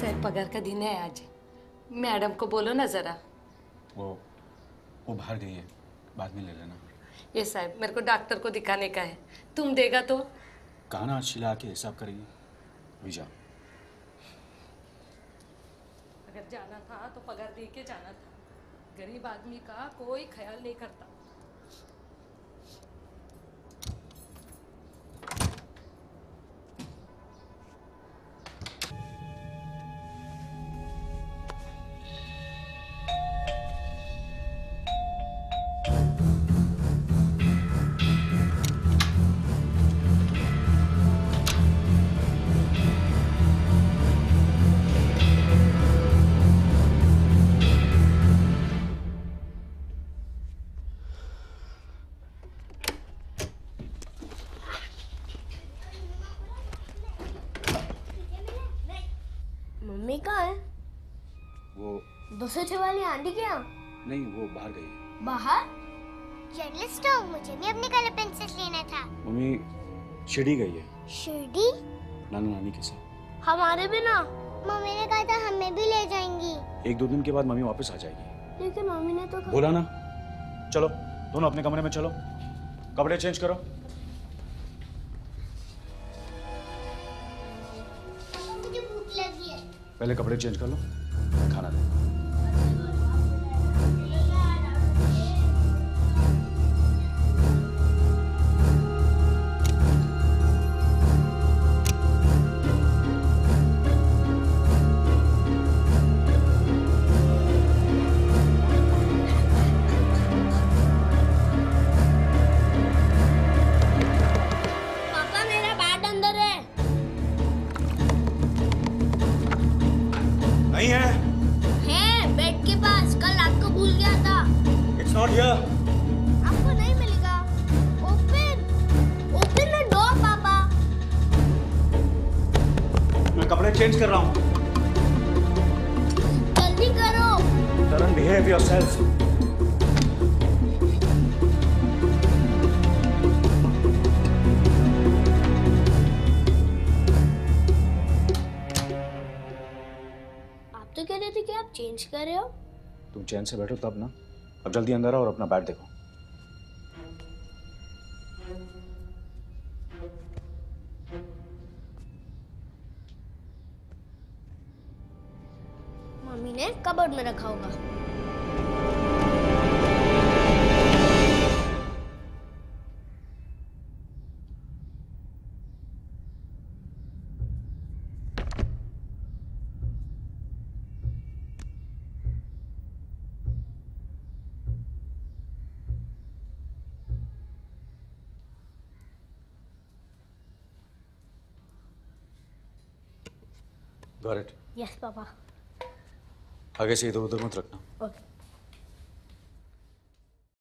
साहब पगार का दिन है आज। मैडम को बोलो ना जरा। वो वो बाहर गई है। बाद में ले लेना। ये साहब मेरे को डॉक्टर को दिखाने का है। तुम देगा तो। कहा ना शीला आके हिसाब करेगी। अभी जाओ अगर जाना था तो पगार दे के जाना था। गरीब आदमी का कोई ख्याल नहीं करता। कहाँ है? वो दूसरे छह वाली आंटी क्या नहीं वो बाहर गई बाहर? जर्नलिस्ट हो मुझे भी अपने कलर पेंसिल लेना था। मम्मी शिरडी गई है। शिरडी? नाना नानी के साथ। हमारे भी ना। मम्मी ने कहा था हमें भी ले जाएँगी। एक दो दिन के बाद मम्मी वापस आ जाएगी। लेकिन मम्मी ने तो बोला ना। चलो दोनों अपने कमरे में चलो। कपड़े चेंज करो। पहले कपड़े चेंज कर लो खाना दे। नहीं है। है बेड के पास। कल रात को भूल गया था। इट्स नॉट हियर आपको नहीं मिलेगा। ओपन ओपन द डोर पापा। मैं कपड़े चेंज कर रहा हूँ। जल्दी करो। तरन बिहेव योरसेल्फ आप तो कह रहे थे कि आप चेंज कर रहे हो। तुम चैन से बैठो तब ना। अब जल्दी अंदर आओ और अपना बैट देखो। मम्मी ने कबर्ड में रखा होगा। गॉट इट यस पापा आगे से इधर उधर मत रखना। ओके